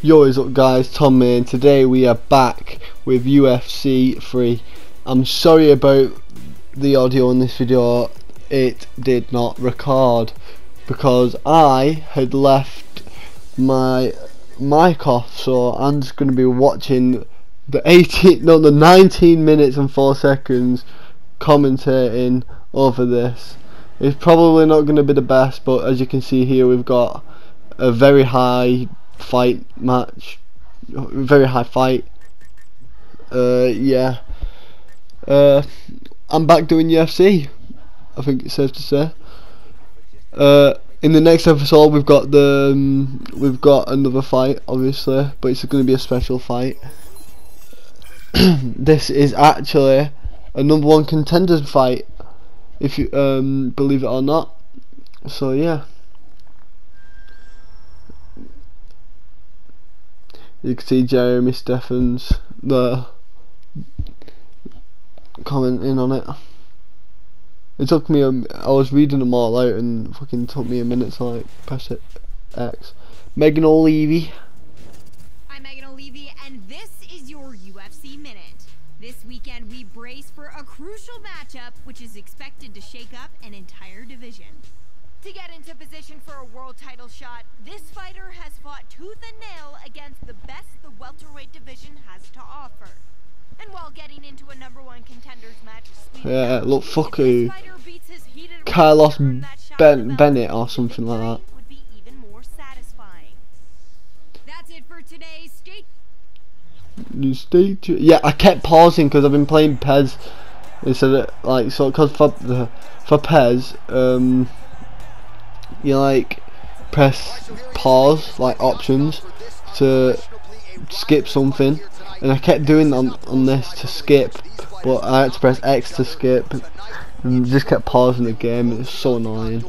Yo, what's up guys, Tom here, and today we are back with UFC 3. I'm sorry about the audio in this video, it did not record because I had left my mic off so I'm just going to be watching the 18, no the 19 minutes and 4 seconds commentating over this. It's probably not going to be the best but as you can see here we've got a very high fight match, very high fight. Uh, yeah. Uh, I'm back doing UFC. I think it's safe to say. Uh, in the next episode, we've got the um, we've got another fight, obviously, but it's going to be a special fight. this is actually a number one contenders fight, if you um, believe it or not. So yeah. You can see Jeremy Stephens there commenting on it. It took me a, I was reading them all out and fucking took me a minute to like press it X. Megan Olivi. I'm Megan Olivi and this is your UFC Minute. This weekend we brace for a crucial matchup which is expected to shake up an entire division. To get into position for a world title shot, this fighter has fought tooth and nail against the best the welterweight division has to offer. And while getting into a number one contenders match, yeah, look, fuck who, Carlos ben Bennett or something like that. Would be even more satisfying. That's it for today. Stay You stay tuned. Yeah, I kept pausing because I've been playing Pez instead of like so because for the for Pez um you like press pause like options to skip something. And I kept doing on, on this to skip but I had to press X to skip. And just kept pausing the game. It was so annoying.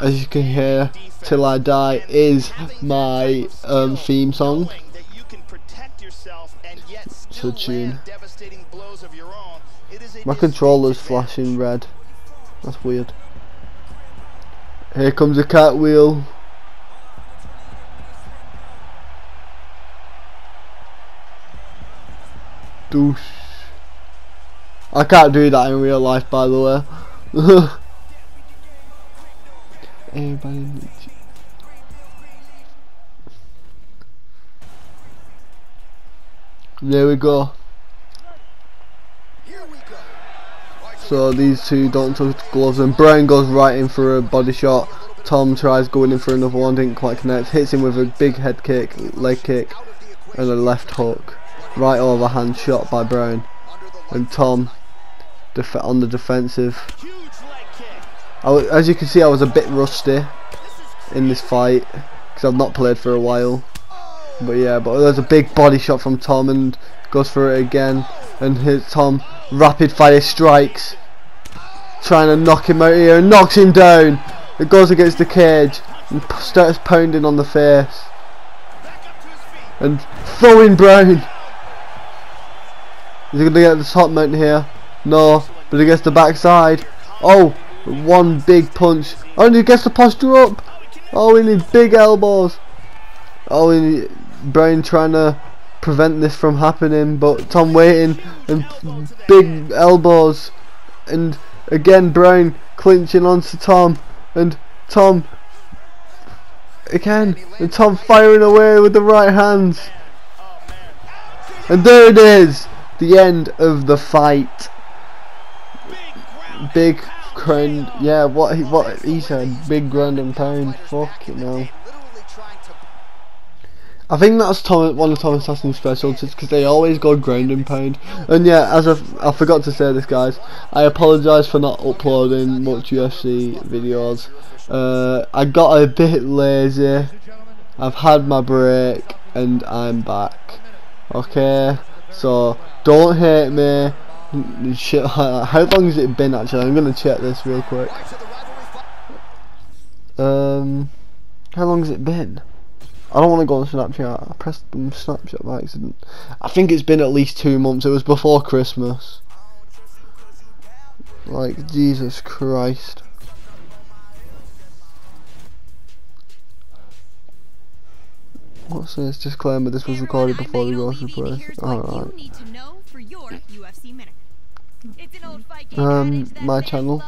As you can hear Till I Die is my um, theme song. To tune. My controller's flashing red. That's weird here comes a cartwheel. Douche. I can't do that in real life, by the way. Everybody needs you. There we go. So these two don't touch gloves and Brian goes right in for a body shot. Tom tries going in for another one, didn't quite connect. Hits him with a big head kick, leg kick and a left hook. Right overhand shot by Brown. And Tom on the defensive. as you can see I was a bit rusty in this fight because I've not played for a while. But yeah, but there's a big body shot from Tom and goes for it again and hits Tom rapid fire strikes. Trying to knock him out here and knocks him down. It goes against the cage and starts pounding on the face. And throwing Brown. Is he going to get the top mount here? No but he gets the backside. Oh one big punch. Oh and he gets the posture up. Oh he needs big elbows. Oh he, Brown trying to prevent this from happening but Tom waiting and big elbows and again Brown clinching onto Tom and Tom again and Tom firing away with the right hands. And there it is the end of the fight. Big grand yeah what he, what he said big grand and pound fuck it now I think that's one of Thomas Hassan's specialties because they always go ground and pound. And yeah, as I, I forgot to say this, guys, I apologise for not uploading much UFC videos. Uh, I got a bit lazy. I've had my break and I'm back. Okay, so don't hate me. How long has it been actually? I'm gonna check this real quick. Um, how long has it been? I don't want to go on Snapchat. I pressed Snapchat by accident. I think it's been at least two months. It was before Christmas. Like, Jesus Christ. What's this? Disclaimer, this was recorded before the Megan go O'Leary, through and press. Alright. you need to know for your UFC minute. It's an old fight game Um, my channel.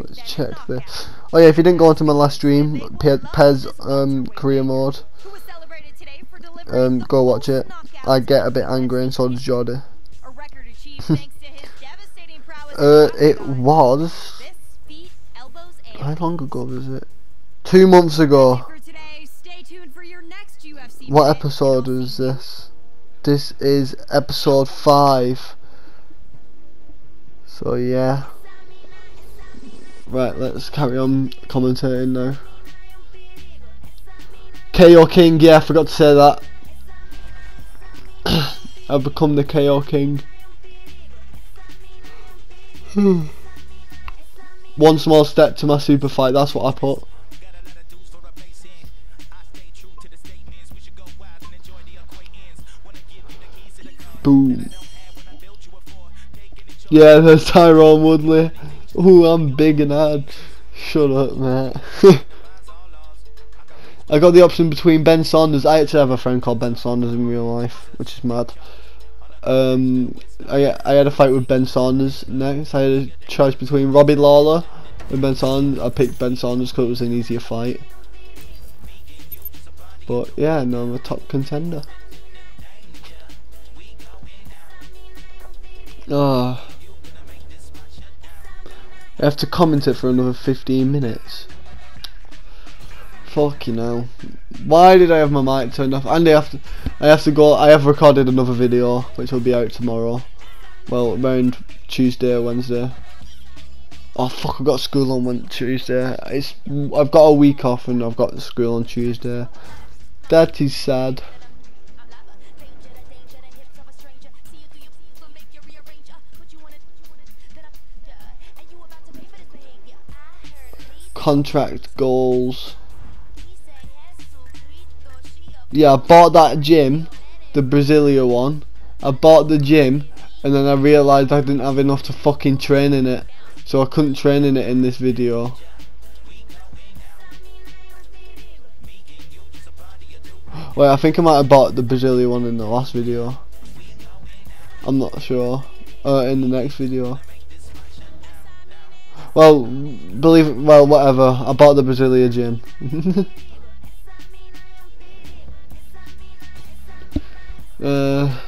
Love nothing more Let's check this. Oh yeah, if you didn't go onto my last stream, Pe- Pez um, career mode, Who was celebrated today for delivering um, go watch it. I get a bit angry and so does Jordy. A record achieved thanks to his devastating prowess in Uh, it was. Fists, feet, elbows, and How long ago was it? Two months ago. For today, stay tuned for your next UFC What episode is this? This is episode five. So yeah. Right, let's carry on commentating now. KO King, yeah, I forgot to say that. I've become the KO King. One small step to my super fight, that's what I put. Boom. Yeah, there's Tyron Woodley. Ooh, I'm big and hard. Shut up, mate. I got the option between Ben Saunders. I actually have a friend called Ben Saunders in real life, which is mad. Um, I I had a fight with Ben Saunders next. I had a choice between Robbie Lawler and Ben Saunders. I picked Ben Saunders because it was an easier fight. But yeah, no, I'm a top contender. Ah. I have to comment it for another 15 minutes. Fuck you hell. Why did I have my mic turned off? And I have to, I have to go, I have recorded another video, which will be out tomorrow. Well, around Tuesday or Wednesday. Oh fuck, I've got school on Wed- Tuesday. It's, I've got a week off and I've got school on Tuesday. That is sad. Contract goals. Yeah, I bought that gym, the Brasilia one. I bought the gym, and then I realised I didn't have enough to fucking train in it, so I couldn't train in it in this video. Wait, I think I might have bought the Brasilia one in the last video. I'm not sure. Uh, in the next video. Well, believe well, whatever. I bought the Brasilia gym. uh,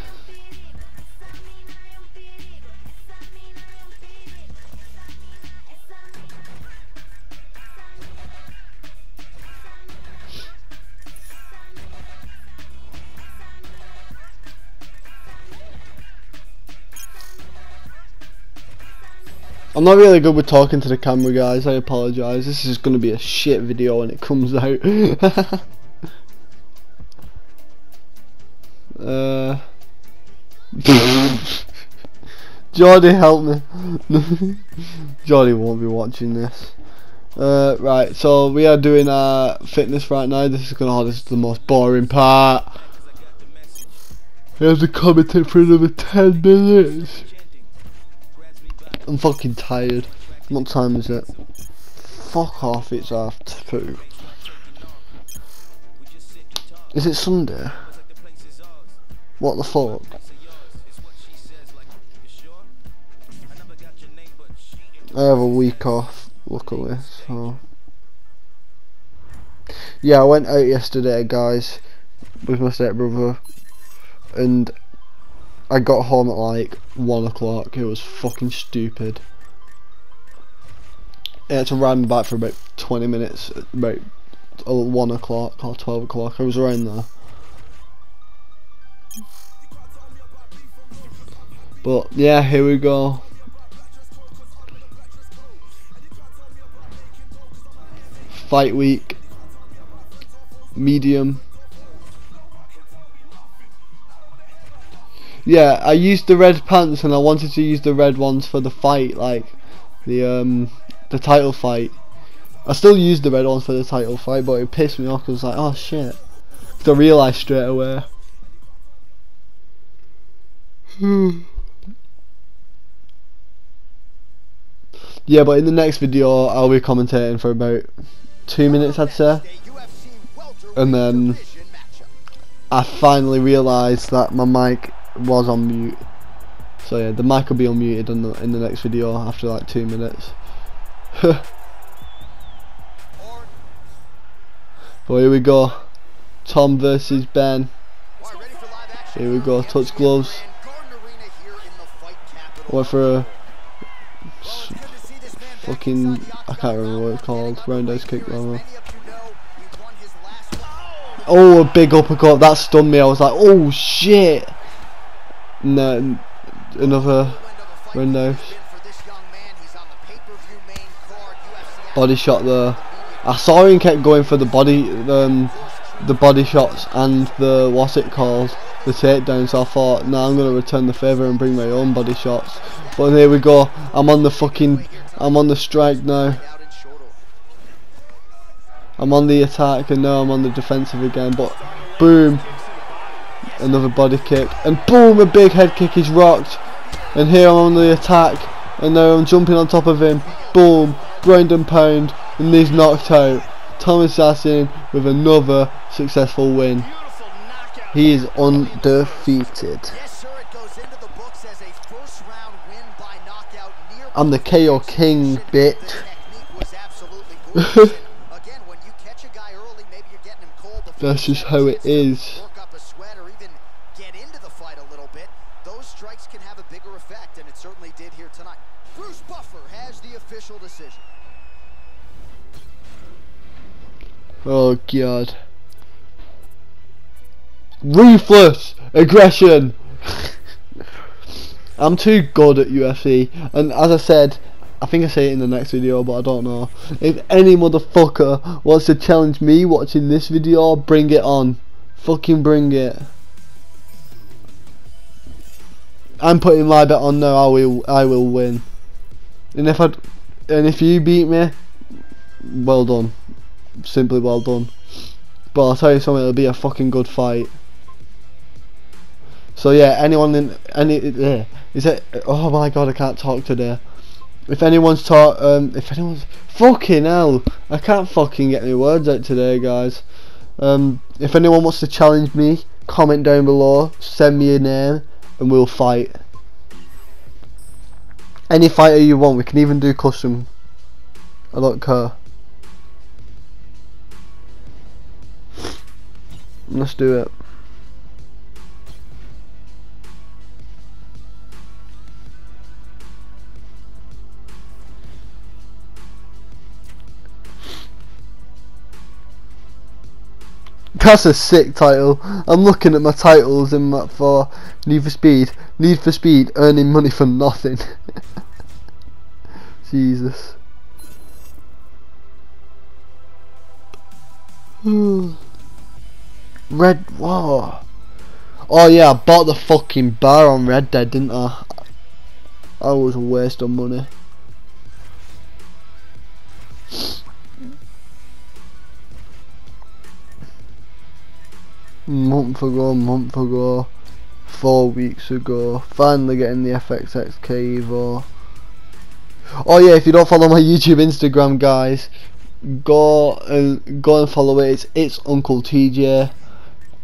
I'm not really good with talking to the camera, guys. I apologise. This is going to be a shit video when it comes out. uh, Jordy, help me. Jordy won't be watching this. Uh, right, so we are doing our fitness right now. This is gonna. Oh, this is the most boring part. We have to commentate for another ten minutes. I'm fucking tired. What time is it? Fuck off, it's half two. Is it Sunday? What the fuck? I have a week off, luckily, so. Yeah, I went out yesterday, guys, with my stepbrother, and I got home at like one o'clock. It was fucking stupid. I had to me back for about twenty minutes. About uh, one o'clock or twelve o'clock. I was around there. But yeah, here we go. Fight week. Medium. Yeah, I used the red pants and I wanted to use the red ones for the fight, like the um the title fight. I still used the red ones for the title fight, but it pissed me off 'cause I was like, oh shit. I realised straight away. yeah, but in the next video I'll be commentating for about two minutes I'd say. And then I finally realised that my mic was on mute. So yeah, the mic will be unmuted in the in the next video after like two minutes. but here we go. Tom versus Ben. Here we go, touch gloves. Went for a fucking I can't remember what it's called. Roundhouse kick. Oh, a big uppercut. That stunned me. I was like, oh shit. Then another roundhouse. Body shot there. I saw him kept going for the body, um, the body shots and the what's it called, the takedown. So I thought, nah, I'm gonna return the favour and bring my own body shots. But here we go. I'm on the fucking, I'm on the strike now. I'm on the attack and now I'm on the defensive again but boom another body kick. And boom a big head kick is rocked. And here I'm on the attack. And now I'm jumping on top of him. Boom ground and pound. And he's knocked out. Thomas Assassin with another successful win. He is undefeated. I'm the KO King bit That's just how it is. Those strikes can have a bigger effect, and it certainly did here tonight. Bruce Buffer has official decision. Oh god. Ruthless aggression. I'm too good at UFC, and as I said, I think I say it in the next video, but I don't know. If any motherfucker wants to challenge me watching this video, bring it on. Fucking bring it. I'm putting my bet on now. I will. I will win. And if I, and if you beat me, well done. Simply well done. But I'll tell you something. It'll be a fucking good fight. So yeah, anyone in any yeah, is it? Oh my god, I can't talk today. If anyone's taught, um, if anyone's fucking hell, I can't fucking get any words out today, guys. Um, if anyone wants to challenge me, comment down below, send me a name, and we'll fight. Any fighter you want, we can even do custom. I don't care. Let's do it. That's a sick title. I'm looking at my titles in that for Need for Speed. Need for Speed, earning money for nothing. Jesus. Red, whoa. Oh yeah, I bought the fucking bar on Red Dead, didn't I? I was a waste of money. Month ago, month ago, four weeks ago. Finally getting the FXX Evo. Oh yeah, if you don't follow my YouTube, Instagram, guys, go and go and follow it. It's, it's Uncle TJ.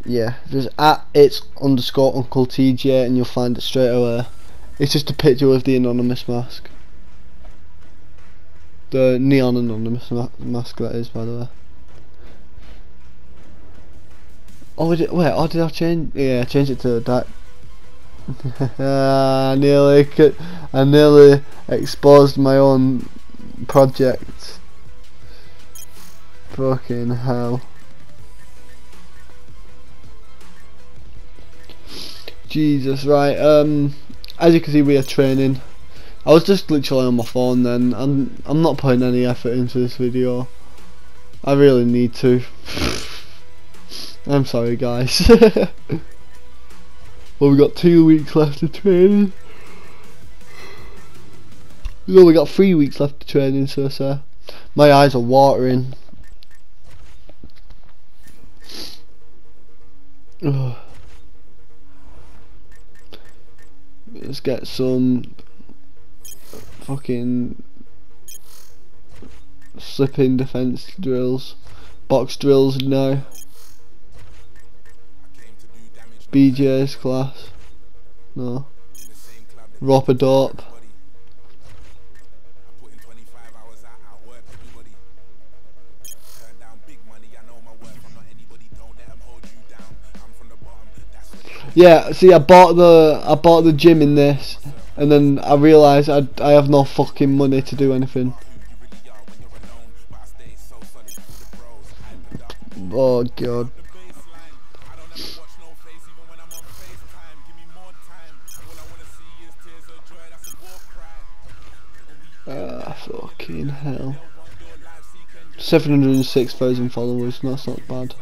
Yeah, just at it's underscore Uncle TJ, and you'll find it straight away. It's just a picture of the anonymous mask. The neon anonymous ma mask that is, by the way. Oh, did, wait, oh, did I change? Yeah, I changed it to that. I nearly, I nearly exposed my own project. Fucking hell. Jesus, right, um, as you can see we are training. I was just literally on my phone then, I'm, I'm not putting any effort into this video. I really need to. I'm sorry guys. well we got two weeks left of training. No, we got three weeks left of training, so sir. My eyes are watering. Let's get some fucking slipping defense drills, box drills now. BJ's class. No. Roper Dope. Yeah, see, I bought the I bought the gym in this, and then I realised I I have no fucking money to do anything. Oh god. 706,000 followers, that's not bad.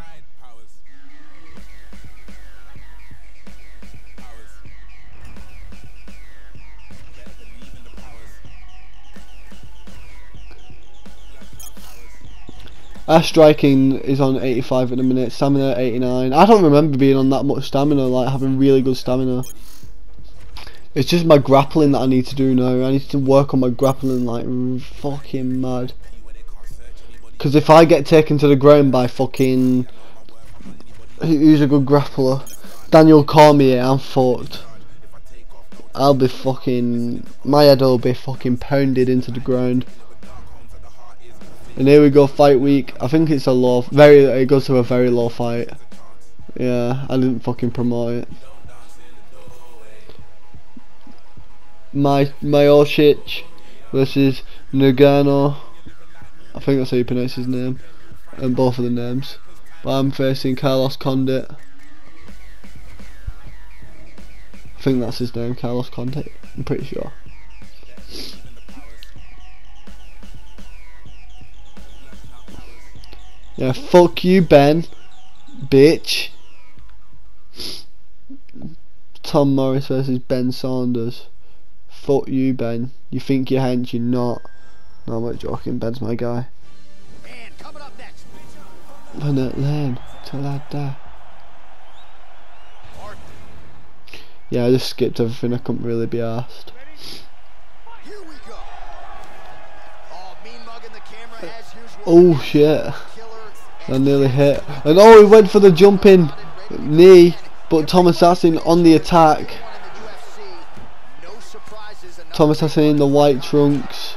Our striking is on 85 at the minute, stamina 89. I don't remember being on that much stamina, like having really good stamina. It's just my grappling that I need to do now. I need to work on my grappling like fucking mad. Because if I get taken to the ground by fucking... Who's a good grappler? Daniel Cormier, I'm fucked. I'll be fucking... My head will be fucking pounded into the ground. And here we go, fight week. I think it's a low, very. It goes to a very low fight. Yeah, I didn't fucking promote it. My Miocic versus Nagano. I think that's how you pronounce his name, and both of the names. But I'm facing Carlos Condit. I think that's his name, Carlos Condit. I'm pretty sure. Yeah, fuck you, Ben. Bitch. Tom Morris versus Ben Saunders. Fuck you, Ben. You think you're hench, you're not. No, I'm not joking. Ben's my guy. And coming up next. Bennett Lane. Talada. Yeah, I just skipped everything. I couldn't really be asked. Oh, uh, oh shit. I nearly hit. And oh, he went for the jumping knee, but Thomas Assing on the attack. Thomas Assing in the white trunks.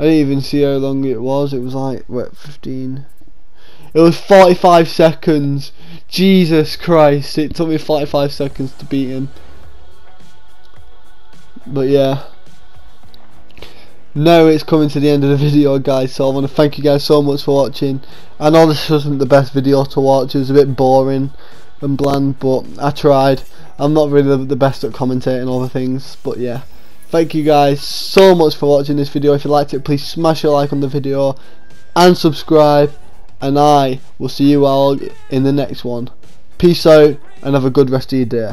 I didn't even see how long it was. It was like what 15. It was 45 seconds. Jesus Christ! It took me 45 seconds to beat him. But yeah. Now it's coming to the end of the video guys so I want to thank you guys so much for watching. I know this wasn't the best video to watch, it was a bit boring and bland but I tried. I'm not really the best at commentating over things but yeah. Thank you guys so much for watching this video. If you liked it please smash a like on the video and subscribe and I will see you all in the next one. Peace out and have a good rest of your day.